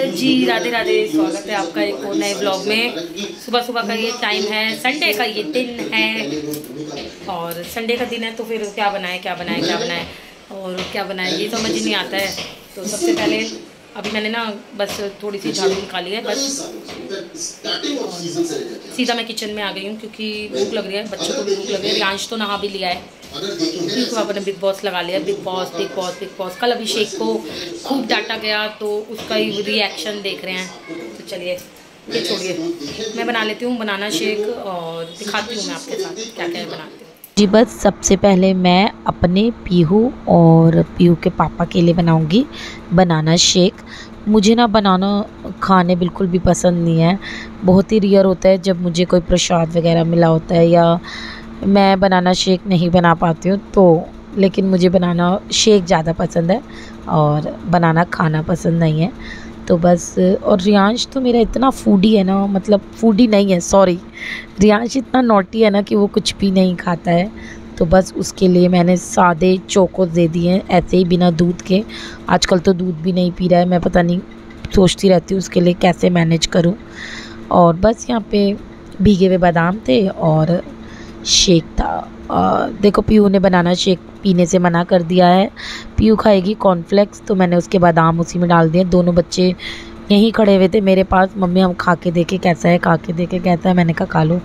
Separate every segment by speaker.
Speaker 1: जी, राधे राधे, स्वागत है आपका एक और नए ब्लॉग में। सुबह सुबह का ये टाइम है संडे का ये दिन है। और संडे का दिन है तो फिर क्या बनाए क्या बनाए क्या बनाए? और क्या बनाए, ये समझ नहीं आता है। तो सबसे पहले अभी मैंने ना बस थोड़ी सी झाड़ू निकाली है, बस। सीधा मैं किचन में आ गई हूँ क्योंकि भूख लग रही है, बच्चों को भूख लग रही है। रियांश तो नहा भी लिया है। क्योंकि पापा ने बिग बॉस लगा लिया। Bigg Boss Bigg Boss Bigg Boss कल अभिषेक को खूब डांटा गया तो उसका ही रिएक्शन देख रहे हैं। तो चलिए, ये छोड़िए। मैं बना लेती हूँ, बनाना शेक और दिखाती हूँ मैं आपके साथ क्या क्या बनाती हूँ।
Speaker 2: जी, बस सबसे पहले मैं अपने पीहू और पीहू के पापा के लिए बनाऊँगी बनाना शेक। मुझे ना बनाना खाने बिल्कुल भी पसंद नहीं है। बहुत ही रियर होता है जब मुझे कोई प्रसाद वगैरह मिला होता है या मैं बनाना शेक नहीं बना पाती हूँ तो लेकिन मुझे बनाना शेक ज़्यादा पसंद है और बनाना खाना पसंद नहीं है। तो बस, और रियांश तो मेरा इतना फूडी है ना मतलब फूडी नहीं है सॉरी रियांश इतना नोटी है ना कि वो कुछ भी नहीं खाता है। तो बस उसके लिए मैंने सादे चोकोस दे दिए हैं, ऐसे ही बिना दूध के। आजकल तो दूध भी नहीं पी रहा है, मैं पता नहीं, सोचती रहती हूँ उसके लिए कैसे मैनेज करूँ। और बस यहाँ पे भीगे हुए बादाम थे और शेक था। आ, देखो पीयू ने बनाना शेक पीने से मना कर दिया है। पीयू खाएगी कॉर्नफ्लेक्स तो मैंने उसके बादाम उसी में डाल दिए। दोनों बच्चे यहीं खड़े हुए थे मेरे पास। मम्मी हम खा के देखे कैसा है खा के देखे कैसा है। मैंने कहा खा लो।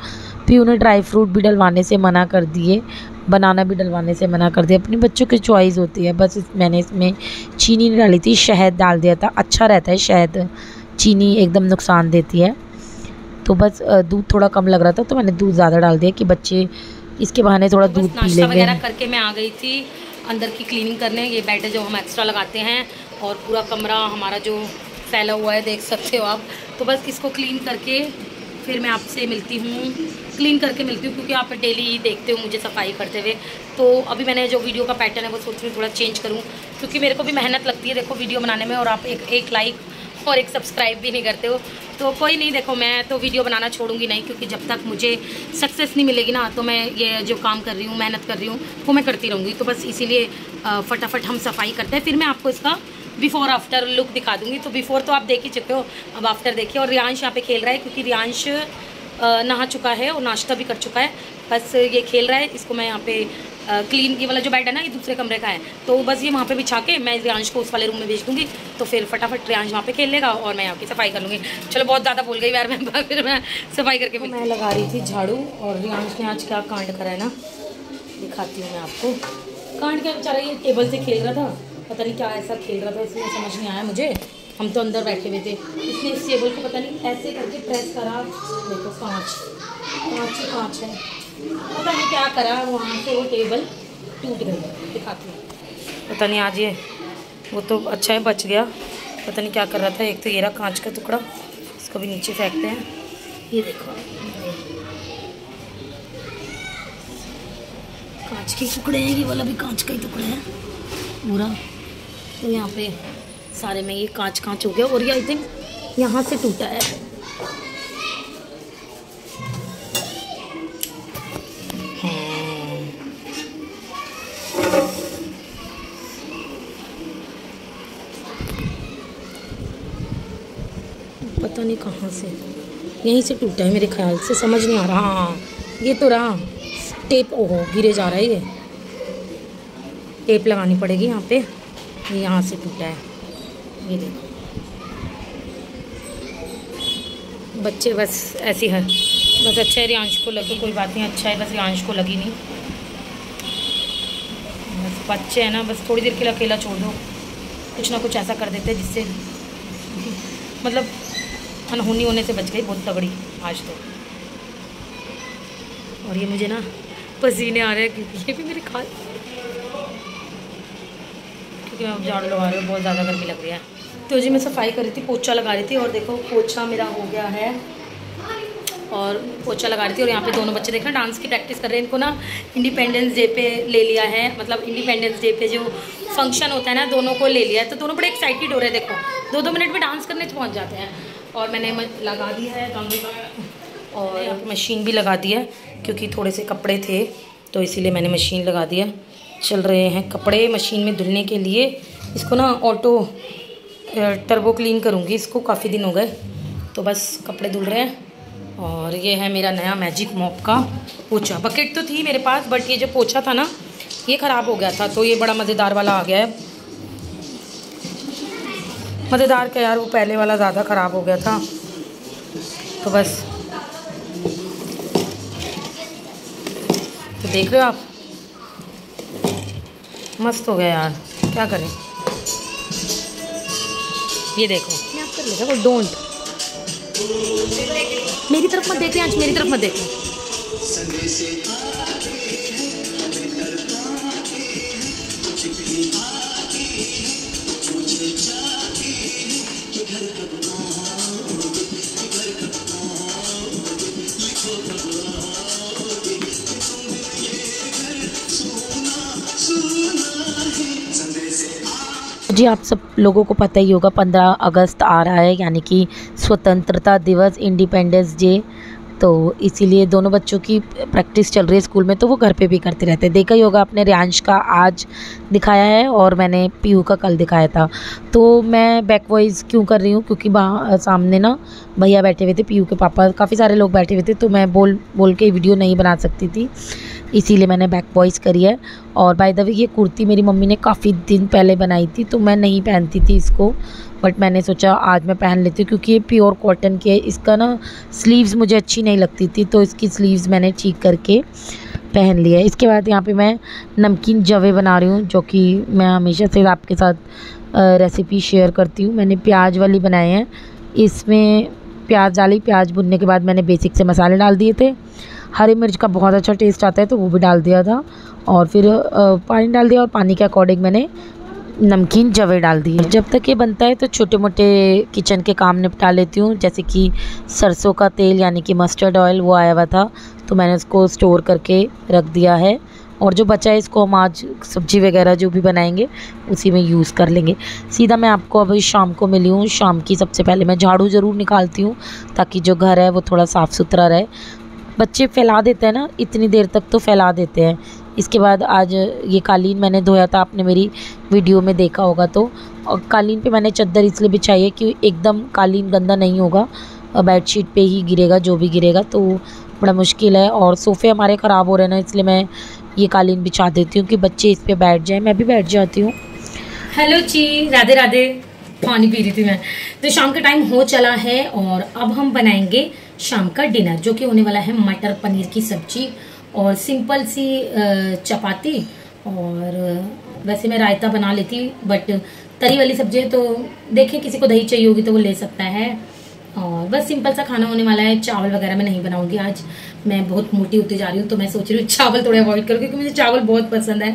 Speaker 2: पीयू ने ड्राई फ्रूट भी डलवाने से मना कर दिए बनाना भी डलवाने से मना कर दिया अपने बच्चों की चॉइस होती है। बस इस मैंने इसमें चीनी नहीं डाली थी शहद डाल दिया था। अच्छा रहता है शहद चीनी एकदम नुकसान देती है। तो बस दूध थोड़ा कम लग रहा था तो मैंने दूध ज़्यादा डाल दिया कि बच्चे इसके बहाने थोड़ा दूध पी लेंगे।
Speaker 1: वगैरह करके मैं आ गई थी अंदर की क्लीनिंग करने ये बेड जो हम एक्स्ट्रा लगाते हैं और पूरा कमरा हमारा जो फैला हुआ है देख सकते हो आप। तो बस इसको क्लीन करके फिर मैं आपसे मिलती हूँ। क्लीन करके मिलती हूँ क्योंकि आप डेली ही देखते हो मुझे सफ़ाई करते हुए। तो अभी मैंने जो वीडियो का पैटर्न है वो सोच रही हूँ थोड़ा चेंज करूँ क्योंकि मेरे को भी मेहनत लगती है देखो वीडियो बनाने में और आप एक एक लाइक और एक सब्सक्राइब भी नहीं करते हो। तो कोई नहीं, देखो मैं तो वीडियो बनाना छोड़ूँगी नहीं, क्योंकि जब तक मुझे सक्सेस नहीं मिलेगी ना तो मैं ये जो काम कर रही हूँ, मेहनत कर रही हूँ, वो मैं करती रहूँगी। तो बस इसीलिए फटाफट हम सफ़ाई करते हैं। फिर मैं आपको इसका बिफोर आफ्टर लुक दिखा दूँगी। तो बिफोर तो आप देख ही चुके हो, अब आफ्टर देखिए। और रियांश यहाँ पे खेल रहा है, क्योंकि रियांश नहा चुका है और नाश्ता भी कर चुका है। बस ये खेल रहा है, इसको मैं यहाँ पे क्लीन ये वाला जो बेड है ना ये दूसरे कमरे का है। तो बस ये वहाँ पे बिछा के मैं रियांश को उस वाले रूम में भेज दूँगी। तो फिर फटाफट रियांश वहाँ पे खेल लेगा और मैं यहाँ की सफ़ाई कर लूँगी। चलो बहुत ज़्यादा बोल गई यार मैं फिर मैं सफ़ाई करके तो मैं लगा रही थी झाड़ू और रियांश ने आज क्या कांड करा है ना? दिखाती हूँ मैं आपको। कांड क्या बेचारा ये टेबल से खेल रहा था? पता नहीं क्या ऐसा खेल रहा था इसलिए समझ नहीं आया मुझे। हम तो अंदर बैठे हुए थे। इसने इस टेबल को पता नहीं ऐसे करके प्रेस करा। देखो कांच कांच ही कांच है। पता नहीं क्या करा वहाँ से वो टेबल टूट गई, दिखाती हूँ। पता नहीं आज ये, वो तो अच्छा है, बच गया। पता नहीं क्या कर रहा था, एक तो ये रहा कांच का टुकड़ा, इसको भी नीचे फेंकते हैं। ये देखो। कांच के टुकड़े हैं, ये वाला भी कांच का ही टुकड़ा है। पूरा। तो यहाँ पे सारे में ये कांच कांच हो गया, और ये आई थिंक यहाँ से टूटा है। पता नहीं कहाँ से। यहीं से टूटा है मेरे ख्याल से, समझ नहीं आ रहा। हाँ ये तो रहा। टेप, ओहो, गिरे जा रहा है ये। टेप लगानी पड़ेगी यहाँ पे। ये यहाँ से टूटा है। ये देखो। बच्चे, बस ऐसी है। बस अच्छा है, रियांश को लगी, कोई बात नहीं अच्छा है, बस रियांश को लगी नहीं। बस बच्चे हैं ना, बस थोड़ी देर के लिए अकेला छोड़ दो। कुछ ना कुछ ऐसा कर देते जिससे मतलब अनहोनी होने से बच गई बहुत तगड़ी आज तो। और ये मुझे ना पसीने आ रहे हैं क्योंकि ये भी मेरे खाल क्योंकि मैं झाड़ू लगा रही हूँ, बहुत ज़्यादा गर्मी लग रही है। तो जी, मैं सफ़ाई कर रही थी, पोछा लगा रही थी और देखो, पोछा मेरा हो गया है। और पोछा लगा रही थी और यहाँ पे दोनों बच्चे देख रहे हैं डांस की प्रैक्टिस कर रहे हैं। इनको ना इंडिपेंडेंस डे पे ले लिया है मतलब इंडिपेंडेंस डे पे जो फ़ंक्शन होता है ना, दोनों को ले लिया है। तो दोनों बड़े एक्साइटेड हो रहे हैं, देखो। दो दो मिनट में डांस करने पहुँच जाते हैं। और मैंने लगा दिया है और मशीन भी लगा दी है, क्योंकि थोड़े से कपड़े थे तो इसीलिए मैंने मशीन लगा दिया चल रहे हैं कपड़े मशीन में धुलने के लिए। इसको ना ऑटो टर्बो क्लीन करूँगी। इसको काफ़ी दिन हो गए तो बस कपड़े धुल रहे हैं। और ये है मेरा नया मैजिक मॉप का पोछा। बकेट तो थी मेरे पास बट ये जो पोछा था ना, ये ख़राब हो गया था तो ये बड़ा मज़ेदार वाला आ गया है। मज़ेदार क्या यार? वो पहले वाला ज़्यादा ख़राब हो गया था। तो बस। तो देख रहे हो आप? मस्त हो गया यार। क्या करें? ये देखो। मैं डोंट मेरी तरफ़ मत देख आज मेरी तरफ़ मत देख
Speaker 2: जी, आप सब लोगों को पता ही होगा, पंद्रह अगस्त आ रहा है, यानी कि स्वतंत्रता दिवस इंडिपेंडेंस डे तो इसीलिए दोनों बच्चों की प्रैक्टिस चल रही है स्कूल में तो वो घर पे भी करते रहते हैं। देखा ही होगा आपने, रियांश का आज दिखाया है और मैंने पीयू का कल दिखाया था। तो मैं बैक वॉइस क्यों कर रही हूँ? क्योंकि सामने ना भैया बैठे हुए थे पीयू के पापा, काफ़ी सारे लोग बैठे हुए थे तो मैं बोल बोल के वीडियो नहीं बना सकती थी। इसीलिए मैंने बैक वॉइस करी है। और बाय द वे ये कुर्ती मेरी मम्मी ने काफ़ी दिन पहले बनाई थी तो मैं नहीं पहनती थी इसको बट मैंने सोचा आज मैं पहन लेती हूँ, क्योंकि ये प्योर कॉटन की है, इसका ना स्लीव्स मुझे अच्छी नहीं लगती थी तो इसकी स्लीव्स मैंने ठीक करके पहन लिया है। इसके बाद यहाँ पे मैं नमकीन जवे बना रही हूँ, जो कि मैं हमेशा से आपके साथ रेसिपी शेयर करती हूँ। मैंने प्याज वाली बनाए हैं, इसमें प्याज डाली, प्याज भुनने के बाद मैंने बेसिक से मसाले डाल दिए थे हरी मिर्च का बहुत अच्छा टेस्ट आता है तो वो भी डाल दिया था। और फिर पानी डाल दिया और पानी के अकॉर्डिंग मैंने नमकीन जवे डाल दिए। जब तक ये बनता है तो छोटे मोटे किचन के काम निपटा लेती हूँ। जैसे कि सरसों का तेल, यानी कि मस्टर्ड ऑयल वो आया हुआ था तो मैंने उसको स्टोर करके रख दिया है। और जो बचा है, इसको हम आज सब्ज़ी वगैरह जो भी बनाएँगे, उसी में यूज़ कर लेंगे। सीधा मैं आपको अभी शाम को मिली हूँ। शाम की सबसे पहले मैं झाड़ू ज़रूर निकालती हूँ, ताकि जो घर है, वो थोड़ा साफ़ सुथरा रहे। बच्चे फैला देते हैं ना, इतनी देर तक तो फैला देते हैं। इसके बाद आज ये कालीन मैंने धोया था, आपने मेरी वीडियो में देखा होगा तो। और कालीन पे मैंने चद्दर इसलिए बिछाई है कि एकदम कालीन गंदा नहीं होगा बेडशीट पे ही गिरेगा, जो भी गिरेगा तो बड़ा मुश्किल है। और सोफ़े हमारे ख़राब हो रहे हैं ना, इसलिए मैं ये कालीन बिछा देती हूँ कि बच्चे इस पर बैठ जाए। मैं भी बैठ जाती हूँ।
Speaker 1: हेलो जी, राधे राधे, पानी पी रही थी मैं। तो शाम का टाइम हो चला है और अब हम बनाएँगे शाम का डिनर, जो कि होने वाला है मटर पनीर की सब्ज़ी और सिंपल सी चपाती और वैसे मैं रायता बना लेती, बट तरी वाली सब्ज़ी है तो देखें, किसी को दही चाहिए होगी तो वो ले सकता है। और बस सिंपल सा खाना होने वाला है, चावल वगैरह मैं नहीं बनाऊँगी आज। मैं बहुत मोटी होती जा रही हूँ तो मैं सोच रही हूँ चावल थोड़े अवॉइड करूँ, क्योंकि मुझे चावल बहुत पसंद है।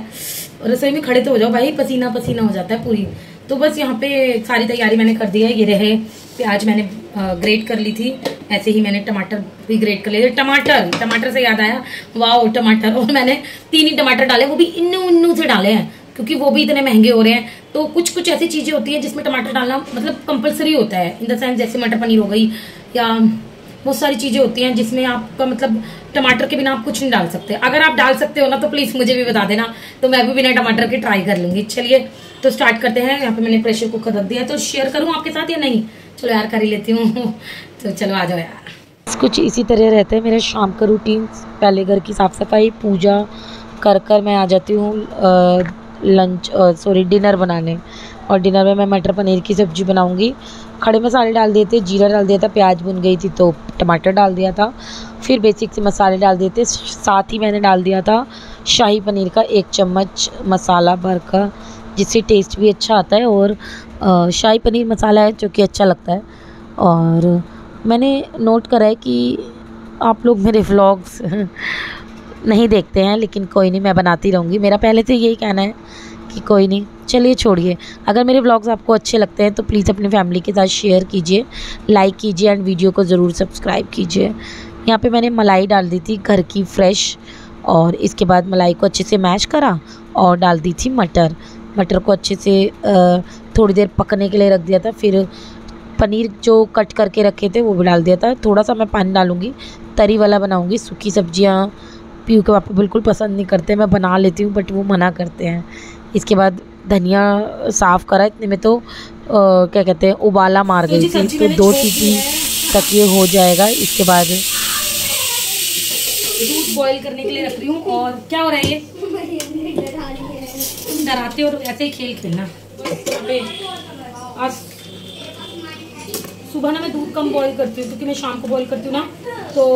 Speaker 1: और रसोई में खड़े तो हो जाओ भाई पसीना पसीना हो जाता है पूरी। तो बस यहाँ पे सारी तैयारी मैंने कर दी है, ये रहे प्याज मैंने ग्रेट कर ली थी। ऐसे ही मैंने टमाटर भी ग्रेट कर लिए। टमाटर टमाटर से याद आया वाह टमाटर। और मैंने तीन ही टमाटर डाले, वो भी इन्नू उन्नू से डाले हैं, क्योंकि वो भी इतने महँगे हो रहे हैं। तो कुछ कुछ ऐसी चीज़ें होती हैं जिसमें टमाटर डालना मतलब कंपलसरी होता है इन द सेंस जैसे मटर पनीर हो गई, या बहुत सारी चीज़ें होती हैं जिसमें आपका मतलब टमाटर के बिना आप कुछ नहीं डाल सकते। अगर आप डाल सकते हो ना तो प्लीज़ मुझे भी बता देना। तो मैं भी बिना टमाटर के ट्राई कर लूँगी। चलिए तो स्टार्ट करते हैं। यहाँ पे मैंने प्रेशर कुकर रख दिया। तो शेयर करूँ आपके साथ या नहीं? चलो यार, कर ही लेती हूँ। तो चलो आ जाओ यार।
Speaker 2: कुछ इसी तरह रहते हैं मेरे शाम का रूटीन पहले घर की साफ़ सफ़ाई पूजा कर कर मैं आ जाती हूँ लंच सॉरी डिनर बनाने। और डिनर में मैं मटर पनीर की सब्ज़ी बनाऊँगी। खड़े मसाले डाल दिए थे, जीरा डाल दिया था, प्याज बुन गई थी तो टमाटर डाल दिया था। फिर बेसिक से मसाले डाल दिए थे, साथ ही मैंने डाल दिया था शाही पनीर का एक चम्मच मसाला भर का, जिससे टेस्ट भी अच्छा आता है और शाही पनीर मसाला है जो कि अच्छा लगता है। और मैंने नोट करा है कि आप लोग मेरे व्लॉग्स नहीं देखते हैं, लेकिन कोई नहीं, मैं बनाती रहूँगी। मेरा पहले से यही कहना है कि कोई नहीं चलिए छोड़िए। अगर मेरे ब्लॉग्स आपको अच्छे लगते हैं तो प्लीज़ अपनी फैमिली के साथ शेयर कीजिए लाइक कीजिए एंड वीडियो को ज़रूर सब्सक्राइब कीजिए। यहाँ पे मैंने मलाई डाल दी थी घर की फ्रेश और इसके बाद मलाई को अच्छे से मैश करा और डाल दी थी मटर। मटर को अच्छे से थोड़ी देर पकने के लिए रख दिया था, फिर पनीर जो कट करके रखे थे, वो भी डाल दिया था। थोड़ा सा मैं पानी डालूँगी, तरी वाला बनाऊँगी, सूखी सब्ज़ियाँ पीयू के पापा बिल्कुल पसंद नहीं करते, मैं बना लेती हूँ बट वो मना करते हैं। इसके बाद धनिया साफ़ करा इतने में तो आ, क्या कहते हैं उबाला मार गई थी। तो दो सीटी तक ये हो जाएगा इसके बाद
Speaker 1: दूध बॉईल करने के लिए रख रही हूँ और क्या हो रहा है ये? डराते और ऐसे ही खेल खेलना। आज सुबह ना मैं दूध कम बॉईल करती हूँ क्योंकि मैं शाम को बॉईल करती हूँ ना तो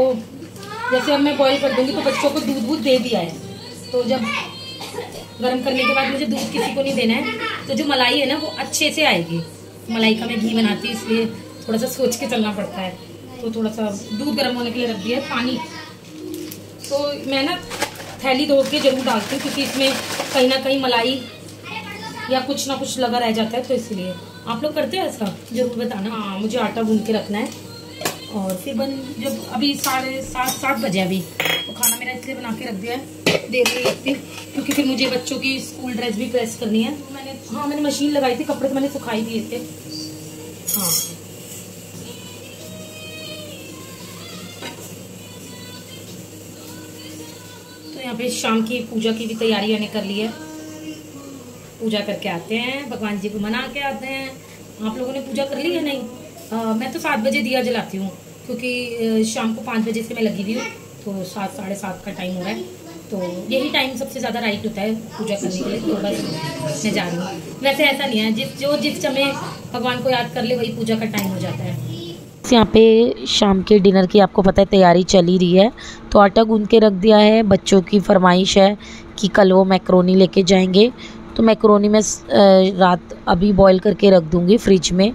Speaker 1: जैसे अब मैं बॉईल कर दूँगी तो बच्चों को दूध वूध दे दिया है। तो जब गर्म करने के बाद मुझे दूध किसी को नहीं देना है। तो जो मलाई है ना, वो अच्छे से आएगी। मलाई का मैं घी बनाती हूँ, इसलिए थोड़ा सा सोच के चलना पड़ता है। तो थोड़ा सा दूध गर्म होने के लिए रख दिया है, पानी। तो मैं ना थैली धो के ज़रूर डालती हूँ, क्योंकि इसमें कहीं ना कहीं मलाई या कुछ ना कुछ लगा रह जाता है तो इसलिए। आप लोग करते हैं ऐसा? ज़रूर बताना। हाँ मुझे आटा गूंद के रखना है। और फिर बन, जब अभी साढ़े सात सात बजे अभी तो खाना मेरा इसलिए बना के रख दिया है, देर में रखती क्योंकि फिर मुझे बच्चों की स्कूल ड्रेस भी प्रेस करनी है। मैंने हाँ मैंने मशीन लगाई थी, कपड़े तो मैंने सुखाई दिए थे। हाँ। तो यहाँ पे शाम की पूजा की भी तैयारी मैंने कर ली है। पूजा करके आते हैं, भगवान जी को मना के आते हैं। आप लोगों ने पूजा कर ली है नहीं? आ, मैं तो सात बजे दिया जलाती हूँ क्योंकि शाम को पाँच बजे से मैं लगी हुई हूँ तो सात साढ़े सात का टाइम हो रहा है। तो यही टाइम सबसे ज़्यादा राइट होता है पूजा करने के लिए तो बस मैं जा रही हूँ। वैसे ऐसा नहीं है जिस जो जिस समय भगवान को याद कर ले वही पूजा का टाइम हो जाता है।
Speaker 2: यहाँ पे शाम के डिनर की आपको पता है तैयारी चल ही रही है। तो आटा गूंद के रख दिया है बच्चों की फरमाइश है कि कल वो मैक्रोनी लेके जाएँगे। तो मैक्रोनी में रात अभी बॉईल करके रख दूँगी फ्रिज में।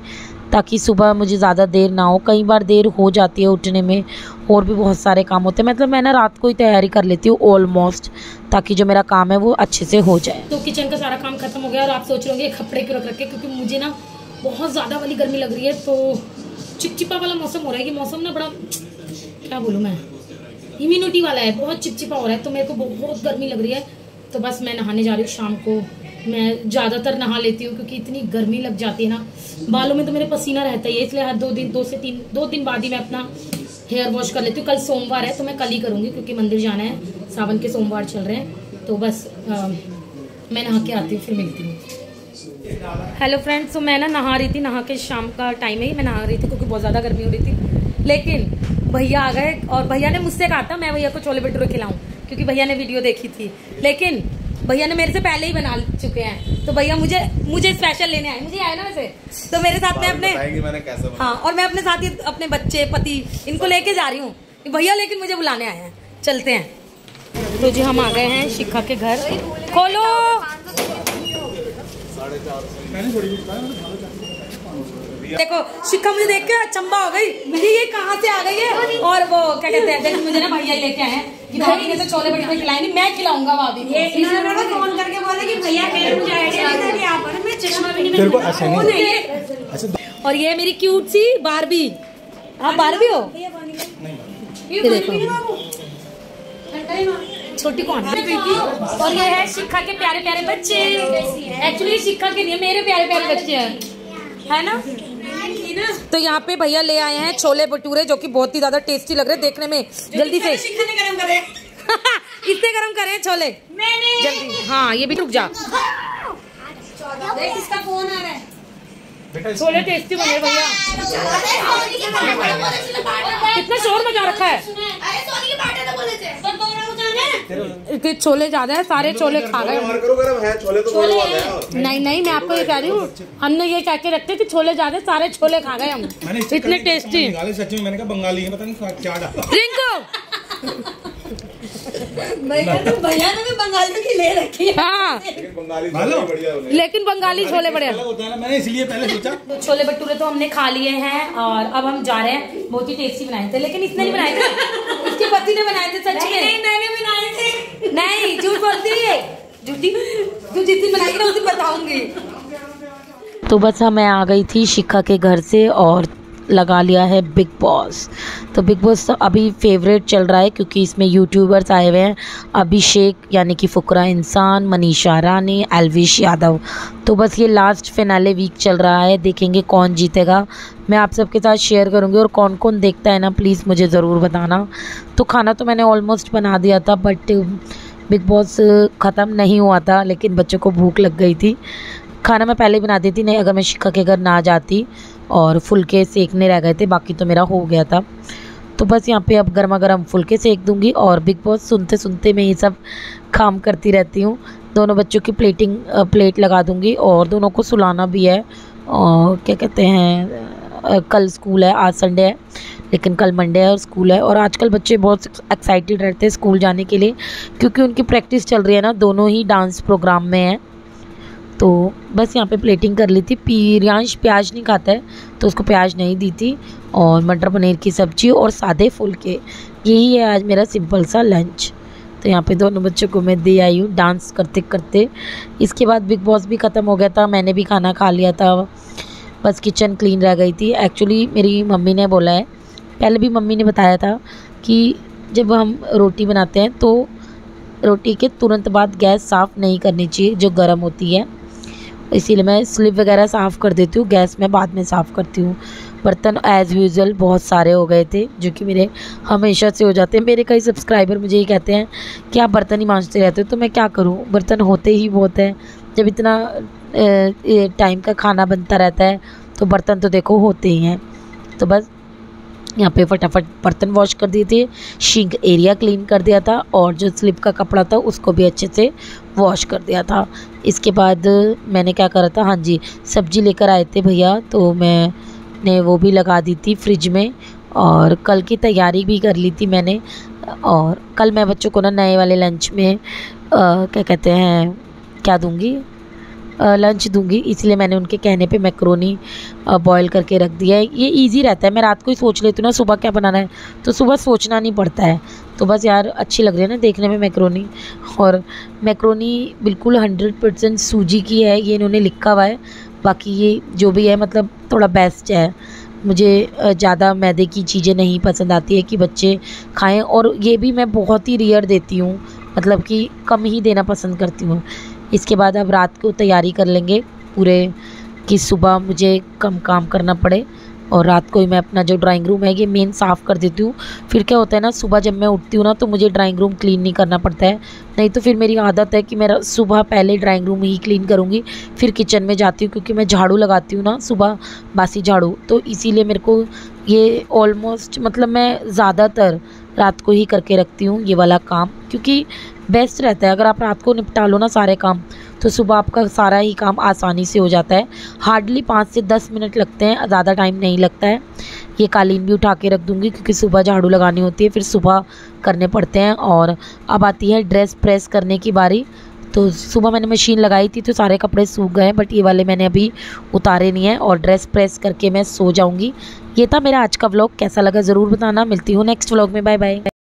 Speaker 2: ताकि सुबह मुझे ज़्यादा देर ना हो। कई बार देर हो जाती है उठने में, और भी बहुत सारे काम होते हैं। मतलब मैं ना रात को ही तैयारी कर लेती हूँ ऑलमोस्ट ताकि जो मेरा काम है वो अच्छे से हो जाए।
Speaker 1: तो किचन का सारा काम खत्म हो गया और आप सोच रहे कपड़े क्यों रख रखे क्योंकि मुझे ना बहुत ज़्यादा वाली गर्मी लग रही है तो चिपचिपा वाला मौसम हो रहा है। कि मौसम ना बड़ा, क्या बोलूँ मैं? इम्यूनिटी वाला है, बहुत चिपचिपा हो रहा है तो मेरे को बहुत गर्मी लग रही है। तो बस मैं नहाने जा रही हूँ शाम को। मैं ज़्यादातर नहा लेती हूँ क्योंकि इतनी गर्मी लग जाती है ना। बालों में तो मेरे पसीना रहता ही है इसलिए हर दो दिन दो से तीन दो दिन बाद ही मैं अपना हेयर वॉश कर लेती हूँ। कल सोमवार है तो मैं कल ही करूँगी क्योंकि मंदिर जाना है। सावन के सोमवार चल रहे हैं तो बस आ, मैं नहा के आती हूँ फिर मिलती हूँ। हेलो फ्रेंड्स तो मैं ना नहा रही थी नहा के शाम का टाइम है ही मैं नहा रही थी क्योंकि बहुत ज़्यादा गर्मी हो रही थी। लेकिन भैया आ गए और भैया ने मुझसे कहा था मैं भैया को छोले भटूरे खिलाऊं क्योंकि भैया ने वीडियो देखी थी। लेकिन भैया ने मेरे से पहले ही बना चुके हैं। तो भैया मुझे मुझे स्पेशल लेने आए। मुझे आए ना वैसे? तो मेरे साथ में अपने मैंने कैसे हाँ और मैं अपने साथ ही अपने बच्चे पति इनको लेके जा रही हूँ। भैया लेकिन मुझे बुलाने आए हैं। चलते हैं। तो जी हम आ गए हैं शिखा के घर। खोलो! देखो शिखा मुझे देख के चंबा हो गई। मेरी ये कहाँ से आ गई है? और वो क्या कहते हैं मुझे ना भैया लेके आए हैं। भाभी ने तो छोले भटूरे खिलाए नहीं मैं खिलाऊँगा भाभी
Speaker 3: फ़ोन करके बोला कि भैया चश्मा भी नहीं
Speaker 4: को ऐसा नहीं
Speaker 1: और ये मेरी क्यूट सी बारबी आप बारबी हो? ये देखो। छोटी कौन? है और ये है शिखा के प्यारे प्यारे बच्चे एक्चुअली शिखा के लिए मेरे प्यारे प्यारे बच्चे हैं। है ना? तो यहाँ पे भैया ले आए हैं छोले भटूरे जो कि बहुत ही ज़्यादा टेस्टी लग रहे हैं देखने में। जल्दी से। इतने गरम करे छोले? जल्दी। हाँ ये भी रुक जा।
Speaker 3: इसका फ़ोन आ रहा है।
Speaker 1: छोले टेस्टी बने भैया। कितना शोर मचा रखा है? इतने छोले ज़्यादा है सारे छोले खा गए नहीं नहीं मैं आपको ये कह रही हूँ हमने ये कह के रखते कि छोले ज़्यादा सारे छोले खा गए हम। इतने टेस्टी
Speaker 4: मैंने कहा बंगाली है पता नहीं क्या डाला।
Speaker 3: भैया तो ने भी बंगाली की ले रखी है।
Speaker 1: हाँ। लेकिन बंगाली छोले बड़े
Speaker 4: है मैंने इसलिए पहले सोचा।
Speaker 1: तो छोले भटूरे तो हमने खा लिए हैं और अब हम जा रहे हैं बहुत ही टेस्टी बनाए थे लेकिन इसने नहीं बनाए थे। उसके पति ने बनाए थे सच में।
Speaker 3: नहीं मैंने बनाए थे।
Speaker 1: नहीं झूठ बोलती है। झूठी? तू जिस दिन बनाएगी ना उस दिन बताऊँगी।
Speaker 2: तो बस हाँ मैं आ गई थी शिखा के घर से और लगा लिया है बिग बॉस तो बिग बॉस अभी फेवरेट चल रहा है क्योंकि इसमें यूट्यूबर्स आए हुए हैं। अभिषेक, यानी कि फुकरा इंसान, मनीषा रानी एलविश यादव। तो बस ये लास्ट फिनाले वीक चल रहा है। देखेंगे कौन जीतेगा। मैं आप सबके साथ शेयर करूँगी और कौन कौन देखता है ना प्लीज़ मुझे ज़रूर बताना। तो खाना तो मैंने ऑलमोस्ट बना दिया था बट बिग बॉस ख़त्म नहीं हुआ था, लेकिन बच्चों को भूख लग गई थी। खाना मैं पहले बना देती, नहीं अगर मैं शिखा के घर ना जाती और फुलके सेकने रह गए थे, बाकी तो मेरा हो गया था। तो बस यहाँ पे अब गर्मा गर्म फुलके सेक दूँगी और बिग बॉस सुनते सुनते मैं ये सब काम करती रहती हूँ। दोनों बच्चों की प्लेटिंग प्लेट लगा दूँगी और दोनों को सुलाना भी है। और क्या कहते हैं कल स्कूल है, आज संडे है, लेकिन कल मंडे है और स्कूल है। और आजकल बच्चे बहुत एक्साइटेड रहते हैं स्कूल जाने के लिए, क्योंकि उनकी प्रैक्टिस चल रही है ना, दोनों ही डांस प्रोग्राम में हैं। तो बस यहाँ पे प्लेटिंग कर ली थी। पीरियांश प्याज नहीं खाता है तो उसको प्याज नहीं दी थी और मटर पनीर की सब्ज़ी और सादे फुलके। यही है आज मेरा सिंपल सा लंच तो यहाँ पे दोनों बच्चों को मैं दे आई हूँ डांस करते करते इसके बाद बिग बॉस भी ख़त्म हो गया था, मैंने भी खाना खा लिया था। बस किचन क्लीन रह गई थी। एक्चुअली मेरी मम्मी ने बोला है, पहले भी मम्मी ने बताया था कि जब हम रोटी बनाते हैं तो रोटी के तुरंत बाद गैस साफ़ नहीं करनी चाहिए, जो गर्म होती है। इसीलिए मैं स्लिप वगैरह साफ़ कर देती हूँ, गैस में बाद में साफ़ करती हूँ। बर्तन एज़ यूजल बहुत सारे हो गए थे, जो कि मेरे हमेशा से हो जाते हैं। मेरे कई सब्सक्राइबर मुझे ये कहते हैं कि आप बर्तन ही मांजते रहते हो तो मैं क्या करूँ? बर्तन होते ही बहुत हैं। जब इतना टाइम का खाना बनता रहता है तो बर्तन तो देखो होते ही हैं। तो बस यहाँ पे फटाफट बर्तन वॉश कर दिए थे शिंक एरिया क्लीन कर दिया था और जो स्लिप का कपड़ा था उसको भी अच्छे से वॉश कर दिया था। इसके बाद मैंने क्या करा था? हाँ जी सब्ज़ी लेकर आए थे भैया तो मैं ने वो भी लगा दी थी फ्रिज में और कल की तैयारी भी कर ली थी मैंने और कल मैं बच्चों को ना नए वाले लंच में आ, क्या कहते हैं क्या दूँगी? लंच दूँगी, इसलिए मैंने उनके कहने पे मैक्रोनी बॉईल करके रख दिया है। ये इजी रहता है, मैं रात को ही सोच लेती हूँ ना, सुबह क्या बनाना है? तो सुबह सोचना नहीं पड़ता है। तो बस यार, अच्छी लग रही है ना देखने में मैक्रोनी और मैक्रोनी बिल्कुल हंड्रेड परसेंट सूजी की है, ये इन्होंने लिखा हुआ है। बाकी ये जो भी है मतलब थोड़ा बेस्ट है। मुझे ज़्यादा मैदे की चीज़ें नहीं पसंद आती है कि बच्चे खाएँ। और ये भी मैं बहुत ही रेयर देती हूँ मतलब कि कम ही देना पसंद करती हूँ। इसके बाद अब रात को तैयारी कर लेंगे। पूरे कि सुबह मुझे कम काम करना पड़े और रात को ही मैं अपना जो ड्राइंग रूम है, ये मेन साफ़ कर देती हूँ। फिर क्या होता है ना, सुबह जब मैं उठती हूँ ना तो मुझे ड्राइंग रूम क्लीन नहीं करना पड़ता है। नहीं तो फिर मेरी आदत है कि मैं सुबह पहले ड्राइंग रूम ही क्लीन करूँगी, फिर किचन में जाती हूँ, क्योंकि मैं झाड़ू लगाती हूँ ना, सुबह बासी झाड़ू। तो इसीलिए मेरे को ये ऑलमोस्ट मतलब मैं ज़्यादातर रात को ही करके रखती हूँ ये वाला काम, क्योंकि बेस्ट रहता है। अगर आप रात को निपटा लो ना सारे काम तो सुबह आपका सारा ही काम आसानी से हो जाता है। हार्डली पाँच से दस मिनट लगते हैं, ज़्यादा टाइम नहीं लगता है। ये कालीन भी उठा के रख दूँगी, क्योंकि सुबह झाड़ू लगानी होती है, फिर सुबह करने पड़ते हैं। और अब आती है ड्रेस प्रेस करने की बारी। तो सुबह मैंने मशीन लगाई थी तो सारे कपड़े सूख गए बट ये वाले मैंने अभी उतारे नहीं हैं और ड्रेस प्रेस करके मैं सो जाऊँगी। ये था मेरा आज का व्लॉग, कैसा लगा ज़रूर बताना। मिलती हूँ नेक्स्ट व्लॉग में बाय बाय